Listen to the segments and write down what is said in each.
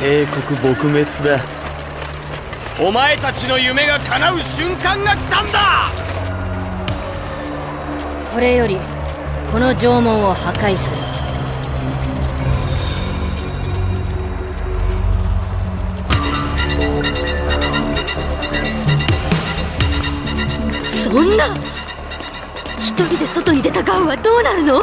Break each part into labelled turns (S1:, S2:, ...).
S1: 帝国撲滅だ。
S2: お前たちの夢が叶う瞬間が来たんだ。
S3: これよりこの縄文を破壊する。
S4: そんな。一人で外に出たガウはどうなるの？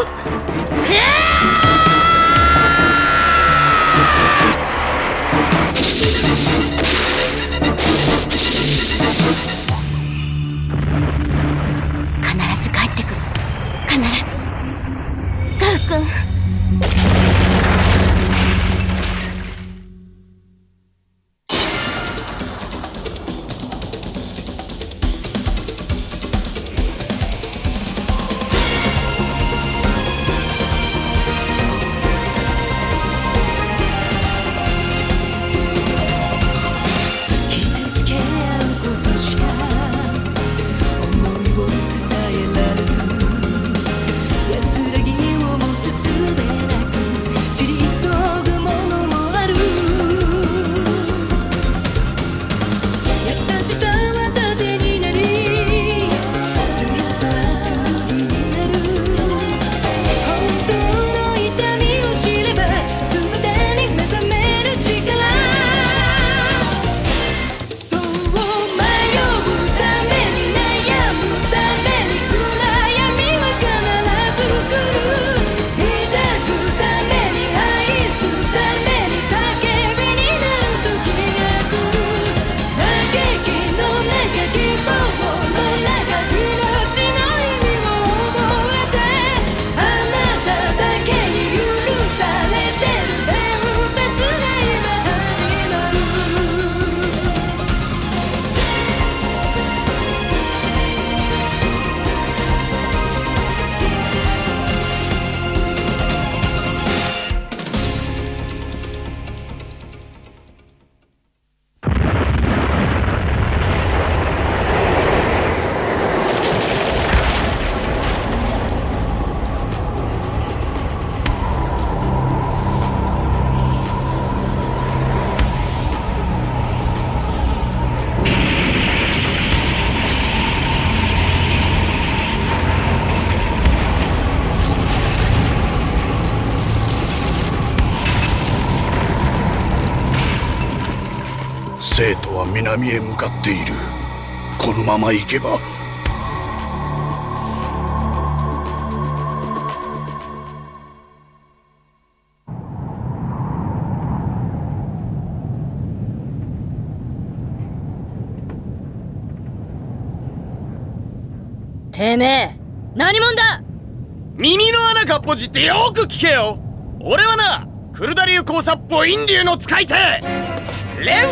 S4: ガ
S5: 生徒は南へ向かっている。このまま行けば。
S3: てめえ何者だ？
S2: 耳の穴かっぽじってよく聞けよ。俺はなクルダ流交差母音流の使い手。レ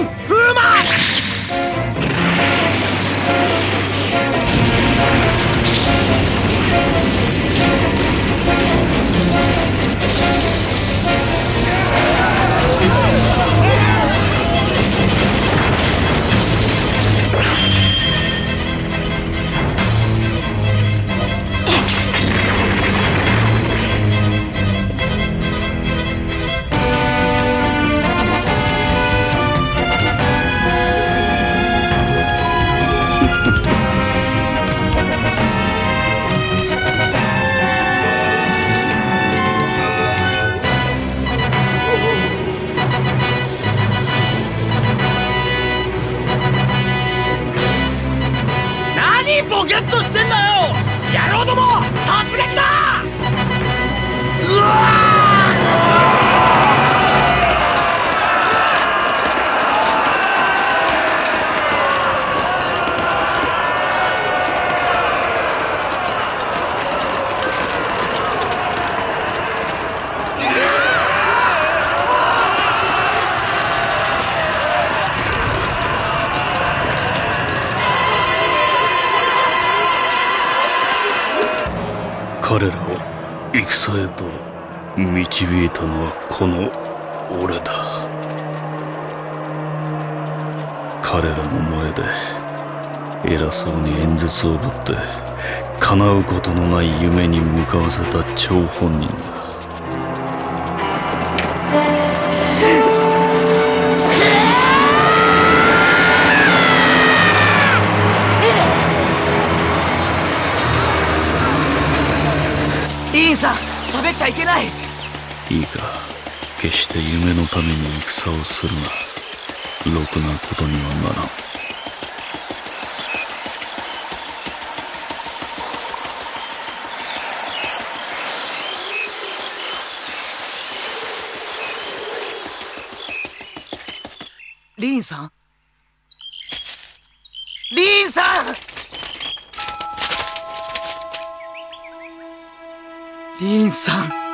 S5: 彼らを戦へと導いたのはこの俺だ。彼らの前で偉そうに演説をぶって叶うことのない夢に向かわせた張本人だ。
S6: いいさ。喋っちゃいけない。
S5: いいか。決して夢のために戦をするな。ろくなことにはならん。
S6: リーンさん？リーンさんリーンさん。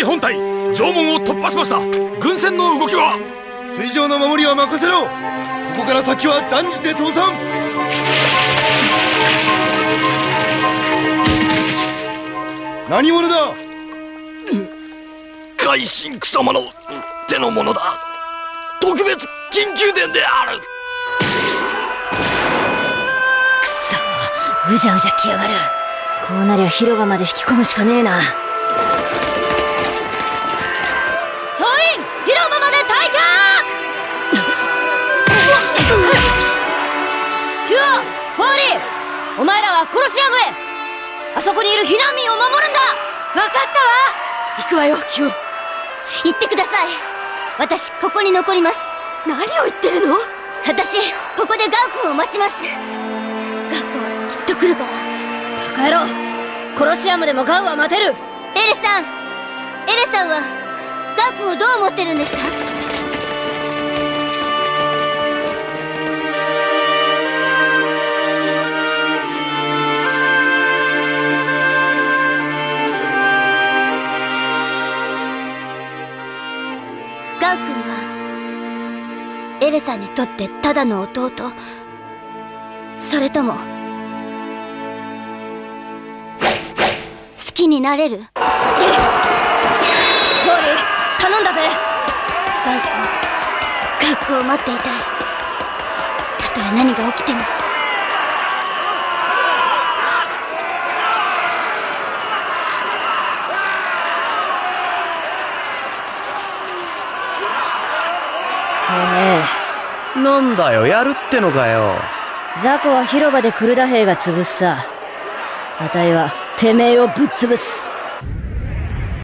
S3: 敵
S2: 本体城門を突破しました。軍船の動きは
S1: 水上の守りは任せろ。ここから先は断じて倒産。何者だ？
S2: 海神草様の手のものだ。特別緊急伝である。
S3: くそうじゃうじゃ来やがる。こうなりゃ広場まで引き込むしかねえなコロシアムへあそこにいる避難民を守るんだ。分かったわ。行くわよキュア
S7: 行ってください。私ここに残ります。
S3: 何を言ってるの？
S7: 私ここでガウ君を待ちます。ガウ君はきっと来るから。
S3: バカ野郎。コロシアムでもガウは待てる。
S7: エレさん。エレさんはガウ君をどう思ってるんですか？エレさんにとってただの弟。それとも好きになれる？
S3: フォーリー頼んだぜ。
S7: ガウ君ガウ君を待っていたい。たとえ何が起きても
S3: てめ
S1: んだよ。やるってのかよ。
S3: え雑魚は広場でクルダ兵が潰すさ。あたいはてめえをぶっ潰す。